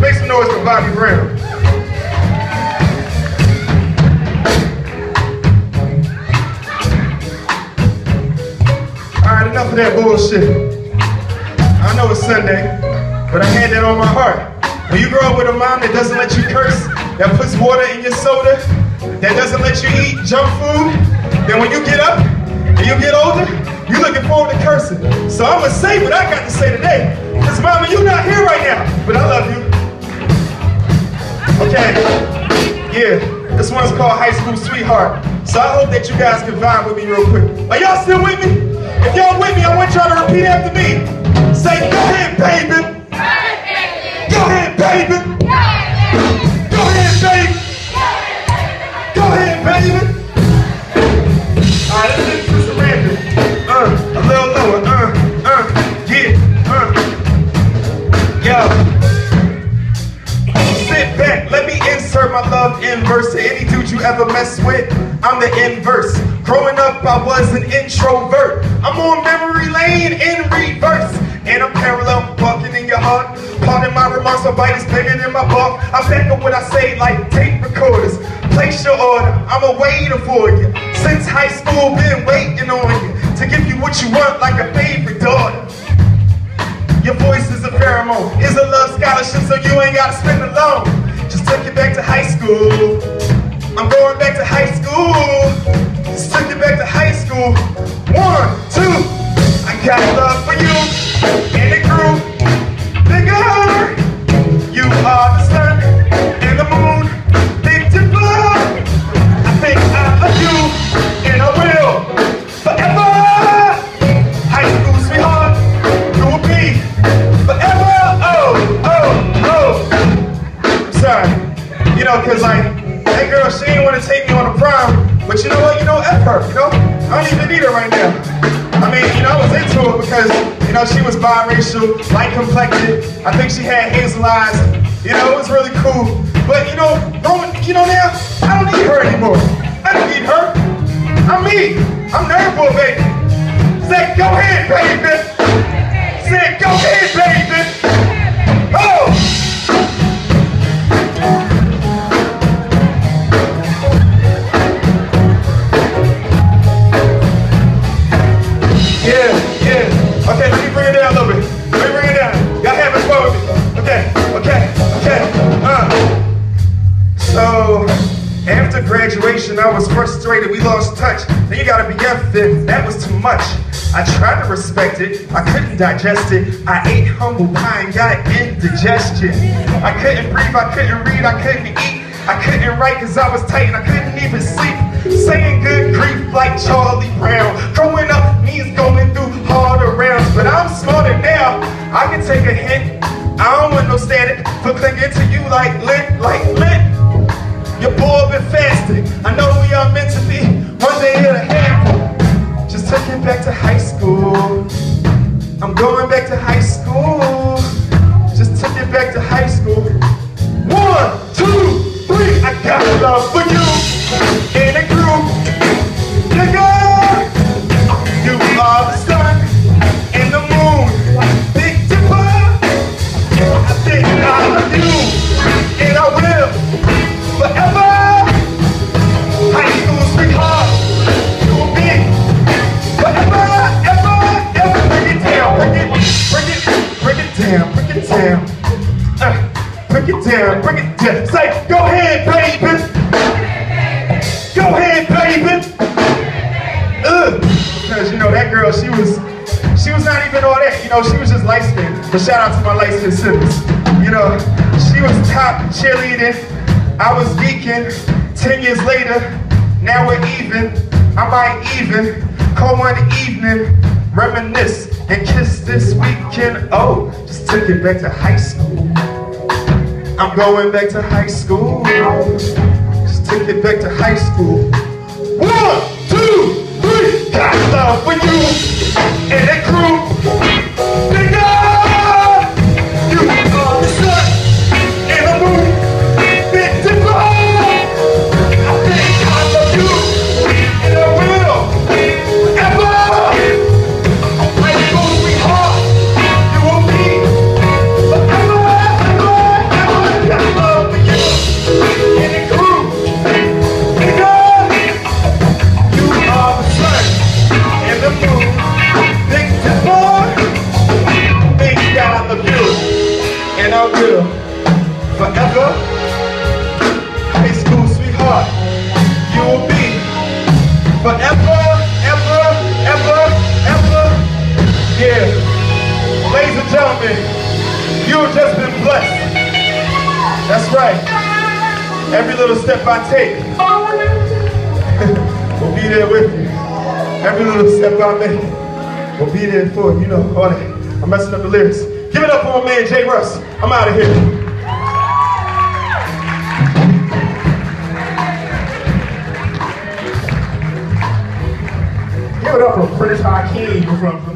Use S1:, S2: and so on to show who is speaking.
S1: Make some noise for Bobby Brown. Alright, enough of that bullshit. I know it's Sunday, but I had that on my heart. When you grow up with a mom that doesn't let you curse, that puts water in your soda, that doesn't let you eat junk food, then when you get up and you get older, you're looking forward to cursing. So I'm going to say what I got to say today. Because, Mama, you're not here right now, but I love you. Okay, yeah, this one's called High School Sweetheart. So I hope that you guys can vibe with me real quick. Are y'all still with me? If y'all with me, I want y'all to repeat after me. Say, go ahead, baby. Go ahead, baby. To any dude you ever mess with. I'm the inverse. Growing up, I was an introvert. I'm on memory lane in reverse. And I'm parallel walking in your heart. Pardon my remarks, my bite is bigger than my bark. I back up what I say like tape recorders. Place your order, I'm a waiter for you. Since high school, been waiting on you to give you what you want like a favorite daughter. Your voice is a pheromone. Is a love scholarship, so you ain't gotta spend alone. Took you back to high school. I'm going back to high school. Just took you back to high school. One, two. I got love for you. Into it because, you know, she was biracial, light complected. I think she had hazel eyes. You know, it was really cool. But, you know, you know now, I don't need her anymore. I don't need her. I'm me. I'm Nerdboy, baby. Say, go ahead, baby. Say, go ahead, baby. Graduation, I was frustrated. We lost touch. Then you gotta be unfit. That was too much. I tried to respect it. I couldn't digest it. I ate humble pie and got indigestion. I couldn't breathe. I couldn't read. I couldn't eat. I couldn't write because I was tight and I couldn't even sleep. Saying good grief like Charlie Brown. Growing up means going through harder rounds, but I'm smarter now. I can take a hint. I don't want no static for clinging to you like lit, like lit. You're bored and fasting. I know we are meant to be. One day it'll happen. Just took it back to high school. I'm going back to high school. Just took it back to high school. One, two, three. I got love down, bring it down. Uh, bring it down, bring it down. Say, go ahead, baby. Go ahead, baby. Ugh. Because you know that girl, she was, she was not even all that. You know, she was just light skinned. But shout out to my light skinned siblings. You know, she was top cheerleading. I was geeking. Ten years later, now we're even. I might even call one evening, reminisce and kiss this weekend. Oh, just took it back to high school. I'm going back to high school. Just took it back to high school. One, just been blessed. That's right. Every little step I take will be there with you. Every little step I make will be there for you. You know, all that. I'm messing up the lyrics. Give it up for my man Jay Russ. I'm out of here. Give it up for British Hakeem from